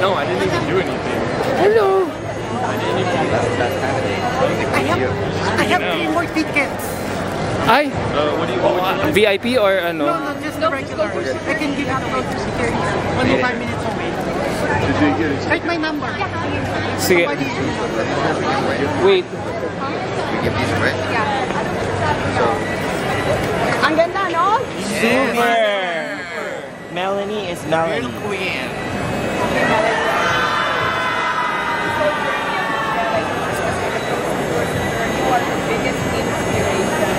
No, I didn't even do anything. Hello. I didn't even. I have, I have three more tickets. I? Uh, what do you want? VIP or No, ano? no, just the regular. I can give out to security. Only five minutes away. Write my number. Sige. Somebody, Wait. Ang ganda, no? Super! Melanie is Melanie. What's your biggest inspiration?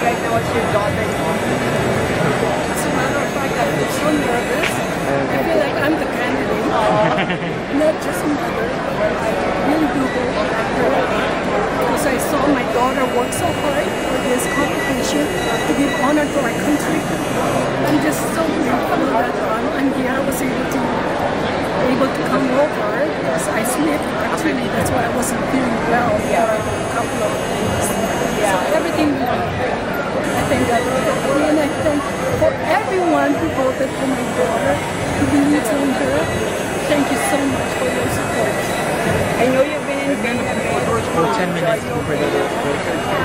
Right now, what's your daughter As a matter of fact, I'm so nervous. I feel like I'm the candidate. Not just mother, I really do hope. Because I saw my daughter work so hard for this competition to give honor to our country. I'm just so grateful that um, I'm here. I was able to able to come over because I sleep. Actually, that's why I wasn't feeling well for a couple of days. So everything I think that. And I thank for everyone who voted for my daughter, who believes in her. Thank you so much for your support. I know you've been in Vietnam for 10 minutes.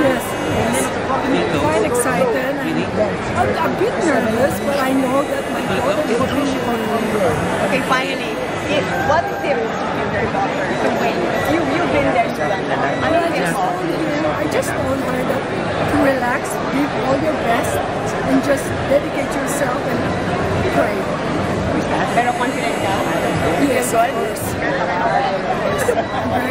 Yes, yes. I'm quite excited. I'm a bit nervous, but I know that my daughter will really Okay, finally, if, what tips to give your daughter to win? You, you've been there, Susan. Ano I tip just mo? told her, I just told her that to relax, give all your best, and just dedicate yourself and pray. Pero confident ka? Very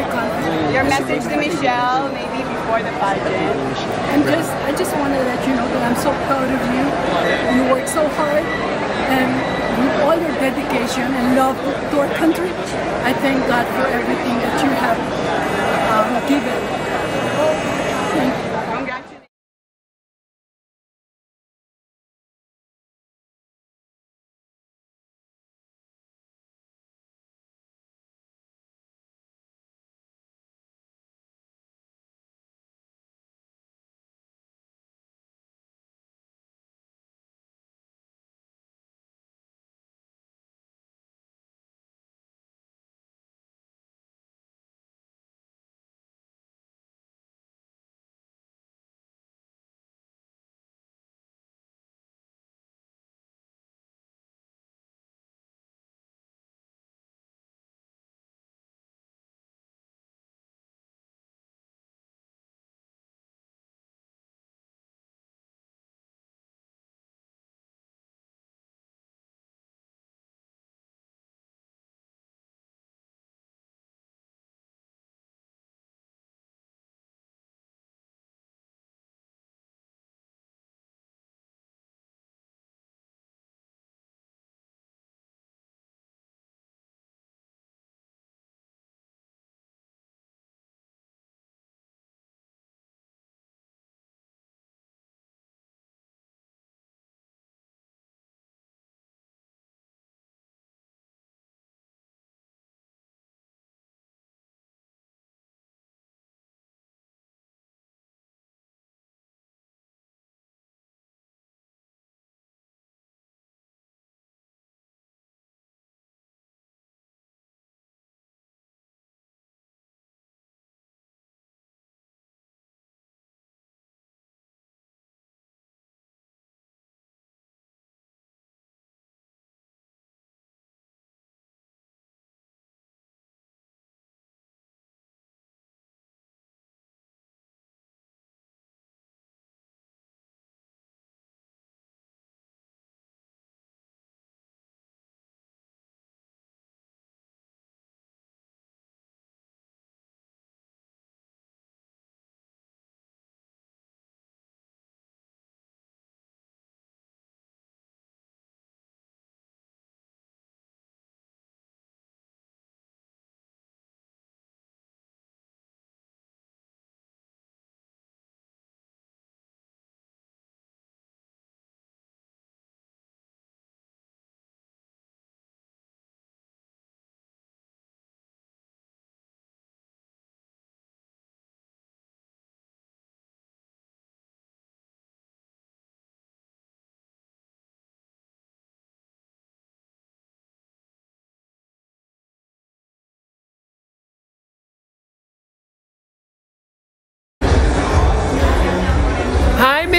confident. Your message to Michelle, maybe before the pageant. I'm just, I just want to let you know that I'm so proud of you. You work so hard, and with all your dedication and love to our country, I thank God for everything that you have um, given. Thank you.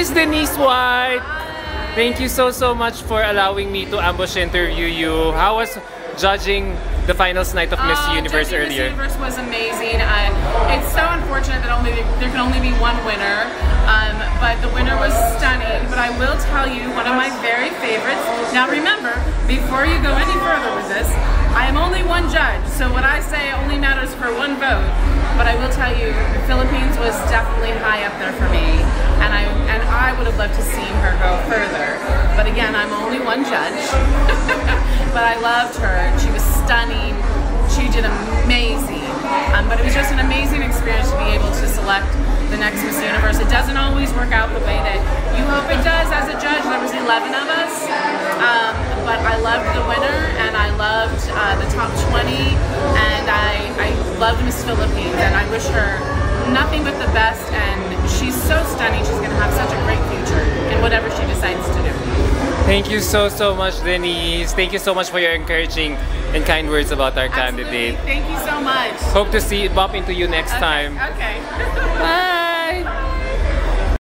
Miss Denise White. Thank you so so much for allowing me to ambush interview you. How was judging the finals night of Miss Oh, Universe earlier? Miss Universe was amazing. Uh, it's so unfortunate that only there can only be one winner, um, but the winner was stunning. But I will tell you, one of my very favorites. Now remember, before you go any further with this, I am only one judge, so what I say only matters for one vote. But I will tell you, the Philippines was definitely high up there for me, and I and I would have loved to see her go further. But again, I'm only one judge. but I loved her. She was stunning. She did amazing. Um, but it was just an amazing experience to be able to select the next Miss Universe. It doesn't always work out the way that you hope it does as a judge. There was 11 of us. Um, but I loved the winner Miss Philippines and I wish her nothing but the best and she's so stunning. She's going to have such a great future in whatever she decides to do. Thank you so so much, Denise. Thank you so much for your encouraging and kind words about our Absolutely. candidate. Thank you so much. Hope to see bump into you next Okay, time. Okay. Bye.